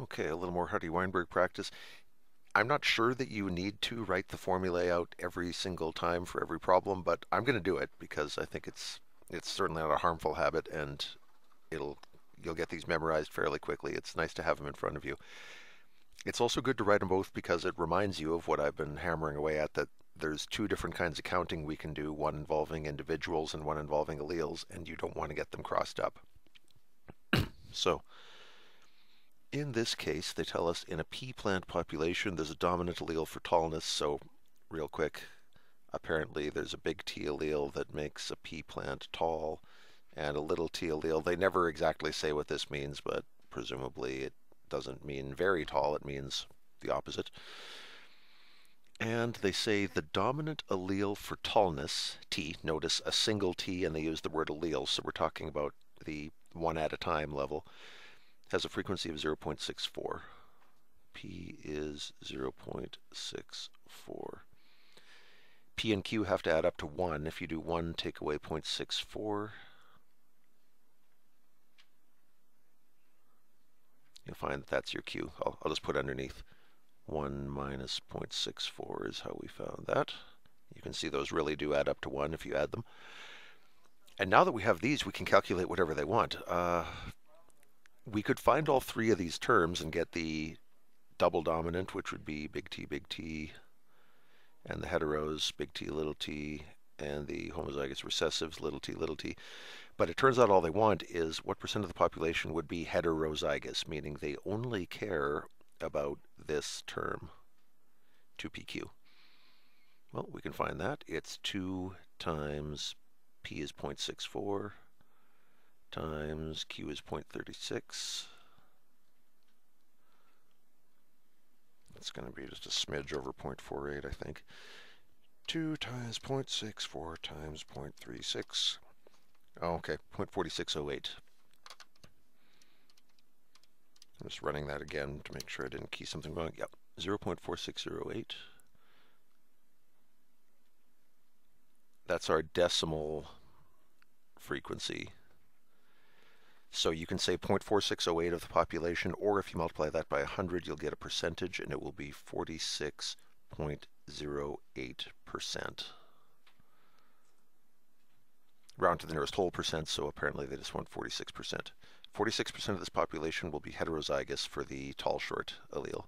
Okay, a little more Hardy-Weinberg practice. I'm not sure that you need to write the formulae out every single time for every problem, but I'm going to do it because I think it's it's certainly not a harmful habit, and it'll you'll get these memorized fairly quickly. It's nice to have them in front of you. It's also good to write them both because it reminds you of what I've been hammering away at that there's two different kinds of counting we can do, one involving individuals and one involving alleles, and you don't want to get them crossed up. so in this case, they tell us in a pea plant population, there's a dominant allele for tallness. So, real quick, apparently there's a big T allele that makes a pea plant tall and a little t allele. They never exactly say what this means, but presumably it doesn't mean very tall, it means the opposite. And they say the dominant allele for tallness, T, notice a single T, and they use the word allele, so we're talking about the one at a time level has a frequency of 0.64. P is 0.64. P and Q have to add up to 1. If you do 1, take away 0.64, you'll find that that's your Q. I'll, I'll just put underneath 1 minus 0.64 is how we found that. You can see those really do add up to 1 if you add them. And now that we have these, we can calculate whatever they want. Uh, we could find all three of these terms and get the double dominant, which would be big T, big T, and the heteros, big T, little t, and the homozygous recessives, little t, little t. But it turns out all they want is what percent of the population would be heterozygous, meaning they only care about this term, 2pq. Well, we can find that. It's 2 times p is 0.64 times Q is 0.36. That's going to be just a smidge over 0.48, I think. 2 times 0.64 times 0.36. Oh, okay, 0.4608. I'm just running that again to make sure I didn't key something wrong. Yep, 0.4608. That's our decimal frequency so you can say 0.4608 of the population, or if you multiply that by 100, you'll get a percentage, and it will be 46.08%. Round to the nearest whole percent, so apparently they just want 46%. 46% of this population will be heterozygous for the tall short allele.